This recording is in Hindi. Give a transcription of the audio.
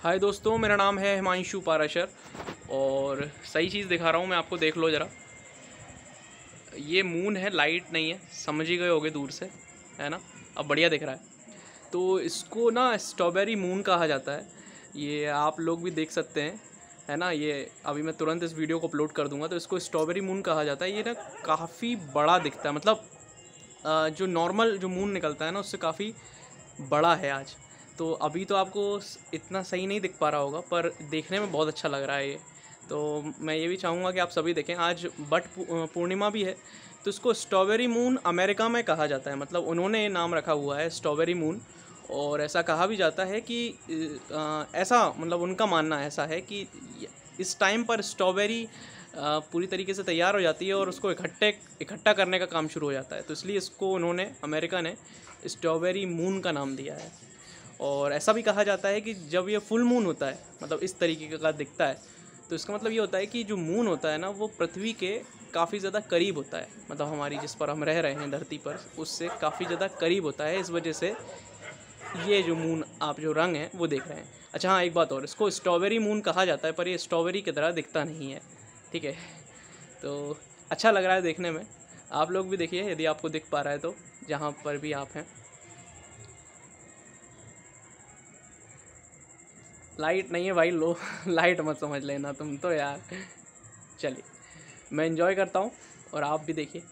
हाय दोस्तों, मेरा नाम है हिमांशु पाराशर और सही चीज़ दिखा रहा हूँ, मैं आपको देख लो ज़रा। ये मून है लाइट नहीं है, समझ ही गए होगे दूर से, है ना? अब बढ़िया दिख रहा है। तो इसको ना स्ट्रॉबेरी मून कहा जाता है। ये आप लोग भी देख सकते हैं, है ना? ये अभी मैं तुरंत इस वीडियो को अपलोड कर दूँगा तो इसको स्ट्रॉबेरी मून कहा जाता है। ये ना काफ़ी बड़ा दिखता है मतलब जो नॉर्मल जो मून निकलता है ना, उससे काफ़ी बड़ा है आज। तो अभी तो आपको इतना सही नहीं दिख पा रहा होगा, पर देखने में बहुत अच्छा लग रहा है ये। तो मैं ये भी चाहूँगा कि आप सभी देखें, आज बट पूर्णिमा भी है तो इसको स्ट्रॉबेरी मून अमेरिका में कहा जाता है। मतलब उन्होंने नाम रखा हुआ है, स्ट्रॉबेरी मून, और ऐसा कहा भी जाता है कि ऐसा मतलब उनका मानना ऐसा है कि इस टाइम पर स्ट्रॉबेरी पूरी तरीके से तैयार हो जाती है और उसको इकट्ठे, इकट्ठा करने का काम शुरू हो जाता है। तो इसलिए इसको उन्होंने, अमेरिका ने स्ट्रॉबेरी मून का नाम दिया है। और ऐसा भी कहा जाता है कि जब ये फुल मून होता है मतलब इस तरीके का दिखता है तो इसका मतलब ये होता है कि जो मून होता है ना, वो पृथ्वी के काफ़ी ज़्यादा करीब होता है। मतलब हमारी जिस पर हम रह रहे हैं, धरती पर, उससे काफ़ी ज़्यादा करीब होता है। इस वजह से ये जो मून आप जो रंग हैं, वो देख रहे हैं। अच्छा हाँ एक बात और, इसको स्ट्रॉबेरी मून कहा जाता है, पर ये स्ट्रॉबेरी की तरह दिखता नहीं है। ठीक है? तो अच्छा लग रहा है देखने में। आप लोग भी देखिए, यदि आपको दिख पा रहा है तो जहाँ पर भी आप हैं। लाइट नहीं है भाई, लो, लाइट मत समझ लेना तुम तो यार। चलिए, मैं इन्जॉय करता हूँ और आप भी देखिए।